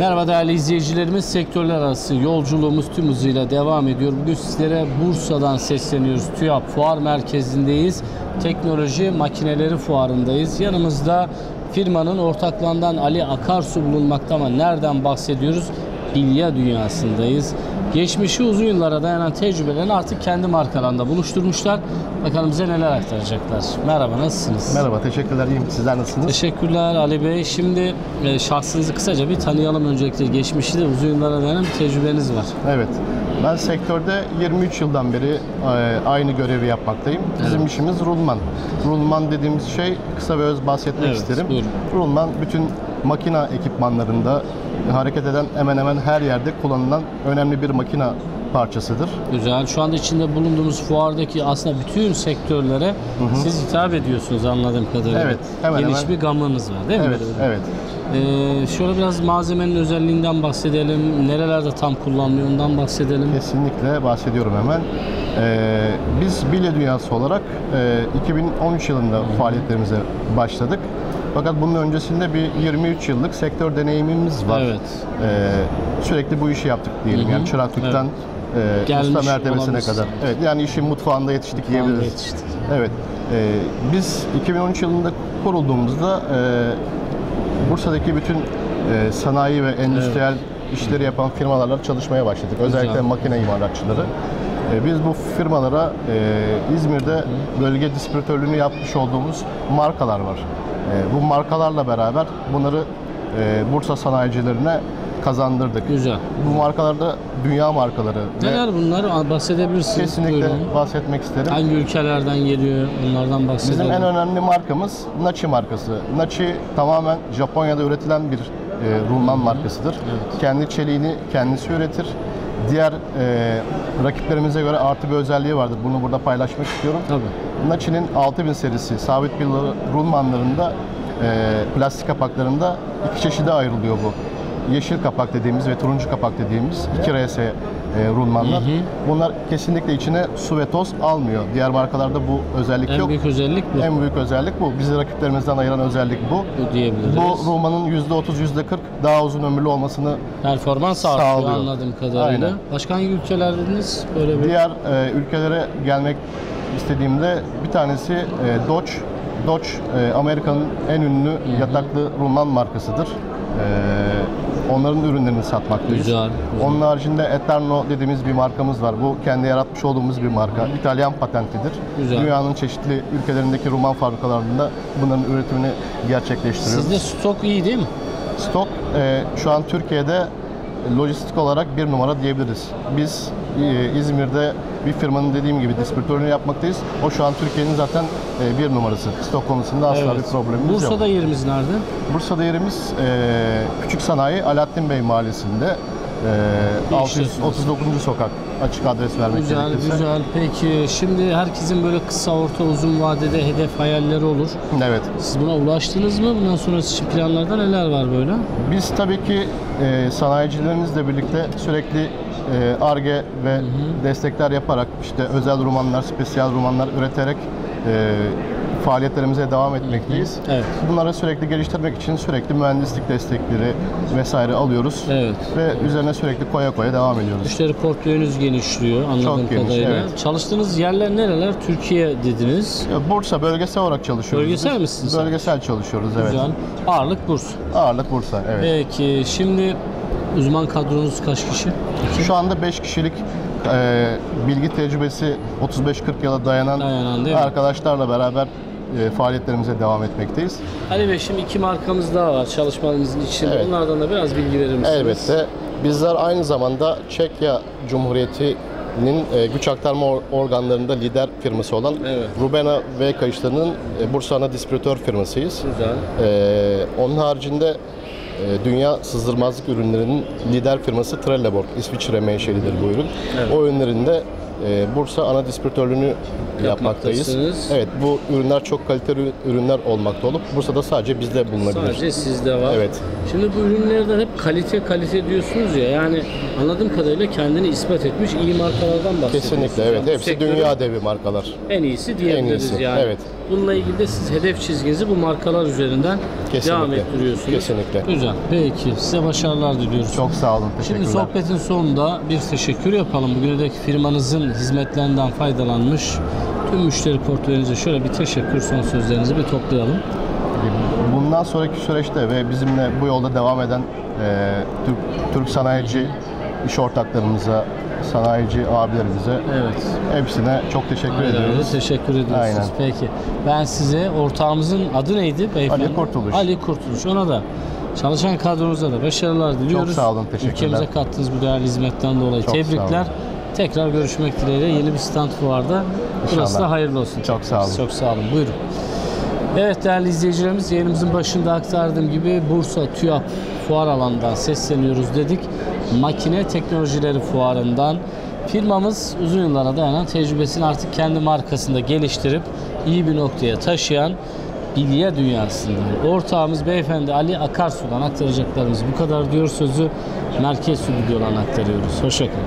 Merhaba değerli izleyicilerimiz. Sektörler arası yolculuğumuz tüm hızıyla devam ediyor. Bugün sizlere Bursa'dan sesleniyoruz. TÜYAP Fuar Merkezi'ndeyiz. Teknoloji Makineleri Fuarı'ndayız. Yanımızda firmanın ortaklığından Ali Akarsu bulunmakta ama nereden bahsediyoruz? Bilya dünyasındayız. Geçmişi uzun yıllara dayanan tecrübelerini artık kendi markalarında buluşturmuşlar. Bakalım bize neler aktaracaklar. Merhaba nasılsınız? Merhaba, teşekkürler. İyiyim. Sizler nasılsınız? Teşekkürler Ali Bey. Şimdi e, şahsınızı kısaca bir tanıyalım öncelikle. Geçmişi de uzun yıllara dayanan bir tecrübeniz var. Evet. Ben sektörde 23 yıldan beri e, aynı görevi yapmaktayım. Bizim Evet. işimiz rulman. Rulman dediğimiz şey kısa ve öz bahsetmek Evet, isterim. buyurun. Rulman bütün makina ekipmanlarında hareket eden hemen hemen her yerde kullanılan önemli bir makina parçasıdır. Güzel. Şu anda içinde bulunduğumuz fuardaki aslında bütün sektörlere siz hitap ediyorsunuz anladığım kadarıyla. Evet, hemen Geniş hemen. bir gamınız var değil mi? Evet, Böyle? evet. Ee, şöyle biraz malzemenin özelliğinden bahsedelim. Nerelerde tam kullanılıyor ondan bahsedelim. Kesinlikle bahsediyorum hemen. Ee, biz bilye dünyası olarak e, 2013 yılında faaliyetlerimize başladık. Fakat bunun öncesinde bir 23 yıllık sektör deneyimimiz var. Evet. Ee, sürekli bu işi yaptık diyelim. Hı hı. Yani çıraklıktan e, Gelmiş usta mertebesine kadar. Evet, yani işin mutfağında yetiştik Mutfağında diyebiliriz. yetiştik. Evet. Ee, biz 2013 yılında kurulduğumuzda e, Bursa'daki bütün e, sanayi ve endüstriyel işleri yapan firmalarla çalışmaya başladık. Özellikle Güzel. makine imalatçıları. E, Biz bu firmalara e, İzmir'de bölge distribütörlüğünü yapmış olduğumuz markalar var. E, Bu markalarla beraber bunları e, Bursa sanayicilerine kazandırdık. Güzel. Bu markalar da dünya markaları. ve Neler bunlar? Aa, Bahsedebilirsiniz. Kesinlikle Buyurun. bahsetmek isterim. Hangi ülkelerden geliyor? Onlardan bahsedelim. Bizim en önemli markamız Nachi markası. Nachi tamamen Japonya'da üretilen bir e, rulman markasıdır. Kendi çeliğini kendisi üretir. Diğer e, rakiplerimize göre artı bir özelliği vardır. Bunu burada paylaşmak istiyorum. Tabii. Nachi'nin 6000 serisi sabit pilları rulmanlarında e, plastik kapaklarında iki çeşide ayrılıyor bu. Yeşil kapak dediğimiz ve turuncu kapak dediğimiz 2 RS e, rulmanlar. Bunlar kesinlikle içine su ve toz almıyor. Diğer markalarda bu özellik En yok. büyük özellik bu. En büyük özellik bu. Bizi rakiplerimizden ayıran özellik bu. Bu diyebiliriz. Bu Ruma'nın %30, %40 daha uzun ömürlü olmasını Performans artıyor Sağlıyor. anladığım kadarıyla. Aynen. Başka hangi ülkelerdiniz? Böyle bir diğer e, ülkelere gelmek istediğimde bir tanesi e, Dodge. Dodge e, Amerika'nın en ünlü yataklı Ruman markasıdır. E, onların ürünlerini satmaktayız. Güzel, güzel. Onun haricinde Eterno dediğimiz bir markamız var. Bu kendi yaratmış olduğumuz bir marka. İtalyan patentidir. Güzel. Dünyanın çeşitli ülkelerindeki Ruman fabrikalarında bunların üretimini gerçekleştiriyoruz. Sizde stok iyi değil mi? Stok e, şu an Türkiye'de lojistik olarak bir numara diyebiliriz. Biz e, İzmir'de bir firmanın dediğim gibi distribütörünü yapmaktayız. O şu an Türkiye'nin zaten e, bir numarası. Stok konusunda asla bir problemimiz Bursa'da yok. yerimiz nerede? Bursa'da yerimiz e, Küçük Sanayi Alaaddin Bey Mahallesi'nde. E, Bir 639. sokak açık adres vermek Güzel, gerekirse. güzel. Peki şimdi herkesin böyle kısa, orta, uzun vadede hedef hayalleri olur. Evet. Siz buna ulaştınız mı? Bundan sonrası için planlarda neler var böyle? Biz tabii ki e, sanayicilerimizle birlikte sürekli ARGE ve destekler yaparak işte özel romanlar, spesiyal romanlar üreterek e, faaliyetlerimize devam etmekteyiz. Evet. Bunları sürekli geliştirmek için sürekli mühendislik destekleri vesaire alıyoruz. Evet. Ve üzerine sürekli koya koya devam ediyoruz. Müşteri portföyünüz genişliyor anladığım Çok geniş, kadarıyla. evet. Çalıştığınız yerler nereler? Türkiye dediniz. Bursa bölgesel olarak çalışıyoruz. Bölgesel biz. misiniz? Bölgesel çalışıyoruz evet. Güzel. Ağırlık Bursa. Ağırlık Bursa evet. Peki şimdi uzman kadronuz kaç kişi? Şu anda 5 kişilik e, bilgi tecrübesi 35-40 yıla dayanan, Dayanan değil mi? arkadaşlarla beraber e, faaliyetlerimize devam etmekteyiz. Ali Bey şimdi iki markamız daha var çalışmalarınızın içinde. Evet. Onlardan da biraz bilgi verir misiniz? Elbette. Bizler aynı zamanda Çekya Cumhuriyeti'nin e, güç aktarma or- organlarında lider firması olan Evet. Rubena V kayışlarının e, Bursa ana distribütör firmasıyız. Güzel. E, onun haricinde dünya sızdırmazlık ürünlerinin lider firması Trelleborg. İsviçre menşelidir bu ürün. Evet. O ürünlerinde e, Bursa ana distribütörlüğünü yapmaktayız. Evet bu ürünler çok kaliteli ürünler olmakta olup Bursa'da sadece bizde bulunabilir. Sadece sizde var. Evet. Şimdi bu ürünlerden hep kalite kalite diyorsunuz ya. Yani anladığım kadarıyla kendini ispat etmiş iyi markalardan bahsediyorsunuz. Kesinlikle evet. Yani Hepsi dünya devi markalar. en iyisi diyebiliriz En iyisi, yani. evet. Bununla ilgili de siz hedef çizginizi bu markalar üzerinden Kesinlikle. devam ettiriyorsunuz. Kesinlikle. Güzel. Peki size başarılar diliyoruz. Çok sağ olun. Şimdi Teşekkürler. sohbetin sonunda bir teşekkür yapalım. Bugüne dek firmanızın hizmetlerinden faydalanmış tüm müşteri portföyünüze şöyle bir teşekkür son sözlerinizi bir toplayalım. Bundan sonraki süreçte ve bizimle bu yolda devam eden e, Türk, Türk sanayici iş ortaklarımıza, sanayici abilerimize Evet. hepsine çok teşekkür Aynen öyle. ediyoruz. Teşekkür ediyoruz. Aynen. Peki. Ben size ortağımızın adı neydi beyefendi? Ali Kurtuluş. Ali Kurtuluş. Ona da çalışan kadronuza da başarılar diliyoruz. sağ olun, teşekkürler. Ülkemize kattığınız bu değerli hizmetten dolayı Çok sağ tebrikler. Tekrar görüşmek dileğiyle yeni bir stand fuarda. Burası İnşallah. da hayırlı olsun. Çok sağ olun. Çok sağ olun. Buyurun. Evet değerli izleyicilerimiz yayınımızın başında aktardığım gibi Bursa TÜYAP fuar alanından sesleniyoruz dedik. Makine Teknolojileri Fuarı'ndan firmamız uzun yıllara dayanan tecrübesini artık kendi markasında geliştirip iyi bir noktaya taşıyan bilye dünyasından. Ortağımız beyefendi Ali Akarsu'dan aktaracaklarımız bu kadar diyor sözü merkez stüdyodan aktarıyoruz. Hoşçakalın.